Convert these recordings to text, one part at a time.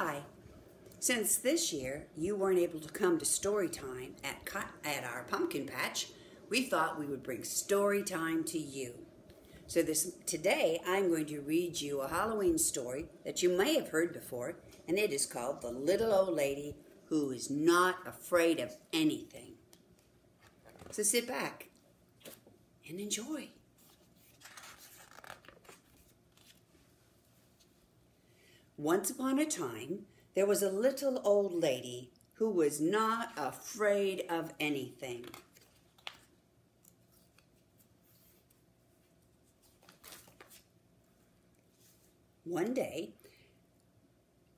Hi. Since this year you weren't able to come to story time at, at our pumpkin patch, we thought we would bring story time to you. So this today I'm going to read you a Halloween story that you may have heard before, and it is called The Little Old Lady Who Is Not Afraid of Anything. So sit back and enjoy. Once upon a time, there was a little old lady who was not afraid of anything. One day,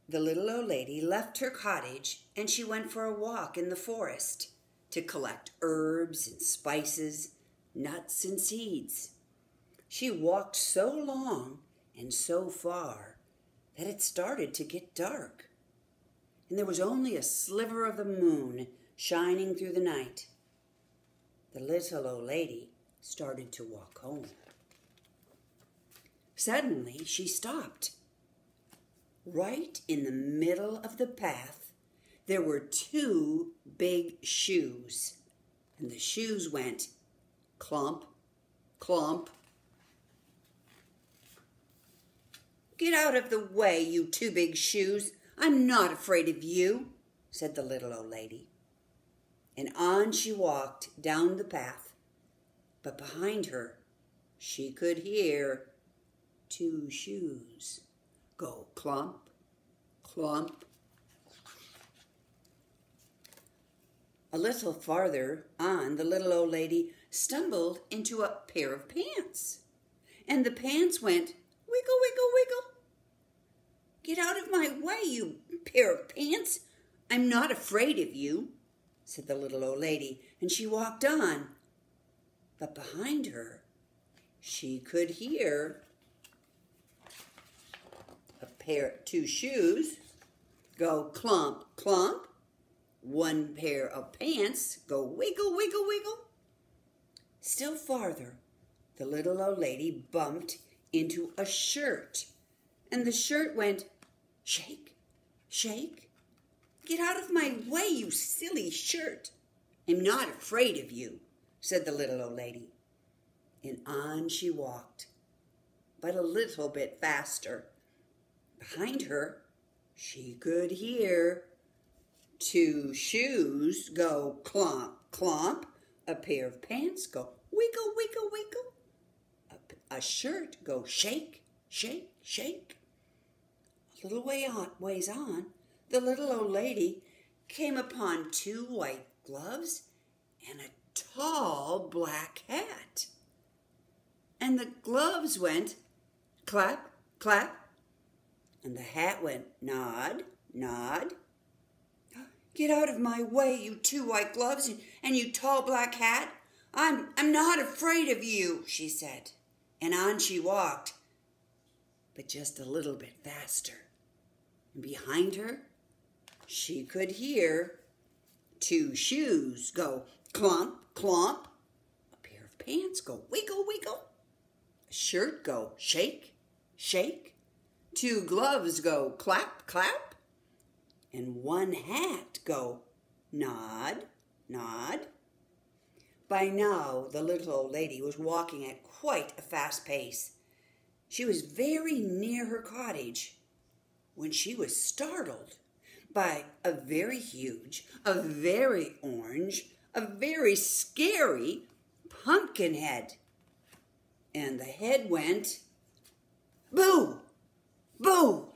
the little old lady left her cottage and she went for a walk in the forest to collect herbs and spices, nuts and seeds. She walked so long and so far that it started to get dark, and there was only a sliver of the moon shining through the night. The little old lady started to walk home. Suddenly, she stopped. Right in the middle of the path, there were two big shoes, and the shoes went clump, clump, Get out of the way, you two big shoes. I'm not afraid of you, said the little old lady. And on she walked down the path. But behind her, she could hear two shoes go clump, clump. A little farther on, the little old lady stumbled into a pair of pants. And the pants went wiggle, wiggle, wiggle. Get out of my way, you pair of pants. I'm not afraid of you, said the little old lady, and she walked on. But behind her, she could hear a pair, two shoes go clump, clump. One pair of pants go wiggle, wiggle, wiggle. Still farther, the little old lady bumped into a shirt and the shirt went shake, shake. Get out of my way, you silly shirt. I'm not afraid of you, said the little old lady. And on she walked, but a little bit faster. Behind her, she could hear two shoes go clomp, clomp, a pair of pants go wiggle, wiggle, wiggle, a, a shirt go shake, shake, shake little way on, ways on, the little old lady came upon two white gloves and a tall black hat. And the gloves went clap, clap, and the hat went nod, nod. Get out of my way, you two white gloves and, and you tall black hat. I'm, I'm not afraid of you, she said. And on she walked, but just a little bit faster. And behind her, she could hear two shoes go clump, clump, a pair of pants go wiggle, wiggle, a shirt go shake, shake, two gloves go clap, clap, and one hat go nod, nod. By now, the little old lady was walking at quite a fast pace. She was very near her cottage when she was startled by a very huge, a very orange, a very scary pumpkin head. And the head went, boo, boo.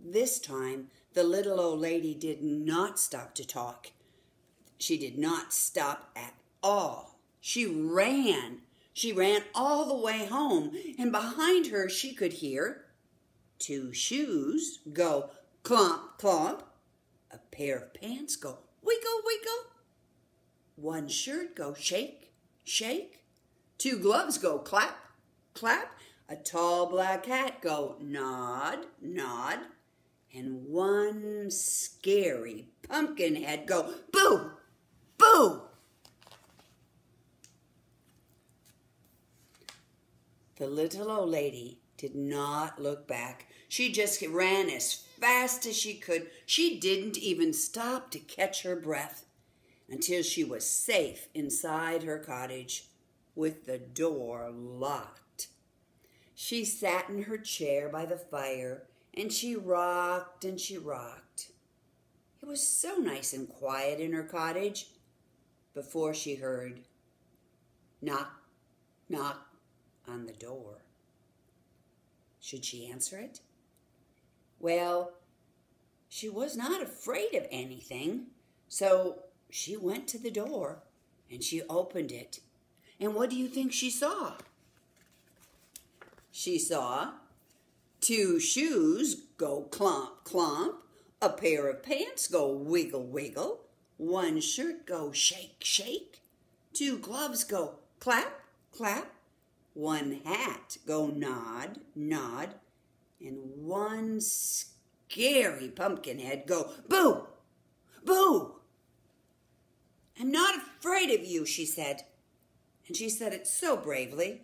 This time, the little old lady did not stop to talk. She did not stop at all. She ran she ran all the way home, and behind her she could hear two shoes go clomp, clomp, a pair of pants go wiggle, wiggle, one shirt go shake, shake, two gloves go clap, clap, a tall black hat go nod, nod, and one scary pumpkin head go boo, boo. The little old lady did not look back. She just ran as fast as she could. She didn't even stop to catch her breath until she was safe inside her cottage with the door locked. She sat in her chair by the fire and she rocked and she rocked. It was so nice and quiet in her cottage before she heard knock, knock on the door. Should she answer it? Well, she was not afraid of anything, so she went to the door and she opened it. And what do you think she saw? She saw two shoes go clomp, clomp, a pair of pants go wiggle, wiggle, one shirt go shake, shake, two gloves go clap, clap, one hat go nod, nod, and one scary pumpkin head go boo, boo. I'm not afraid of you, she said. And she said it so bravely.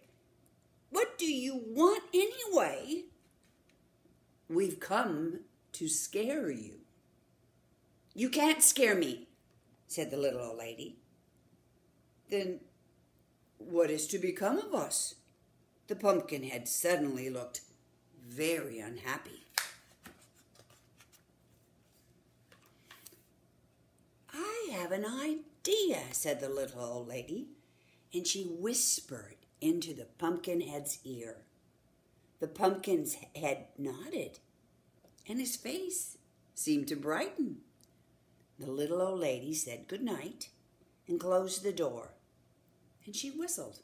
What do you want anyway? We've come to scare you. You can't scare me, said the little old lady. Then what is to become of us? The pumpkin head suddenly looked very unhappy. I have an idea, said the little old lady, and she whispered into the pumpkin head's ear. The pumpkin's head nodded, and his face seemed to brighten. The little old lady said good night and closed the door and she whistled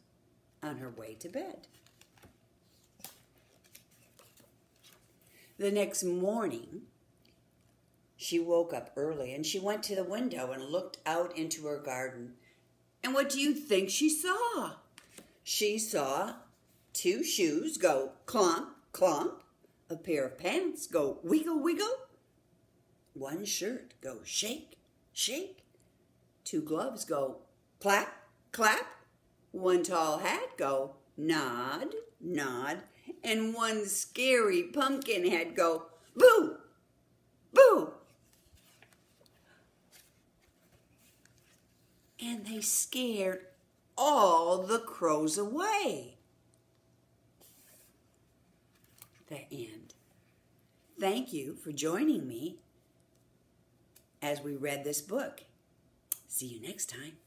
on her way to bed. The next morning, she woke up early and she went to the window and looked out into her garden. And what do you think she saw? She saw two shoes go clump, clump, a pair of pants go wiggle, wiggle, one shirt go shake, shake, two gloves go clap, clap, one tall hat go nod, nod, and one scary pumpkin head go boo, boo. And they scared all the crows away. The end. Thank you for joining me as we read this book. See you next time.